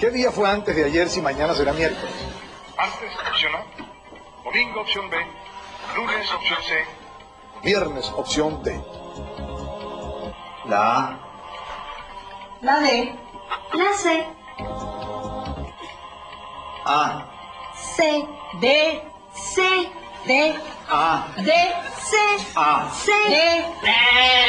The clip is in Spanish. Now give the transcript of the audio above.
¿Qué día fue antes de ayer si mañana será miércoles? Martes, opción A. Domingo, opción B. Lunes, opción C. Viernes, opción D. La A. La D. La C. A. C. D. C. D. A. D. C. A. C. D. Sí.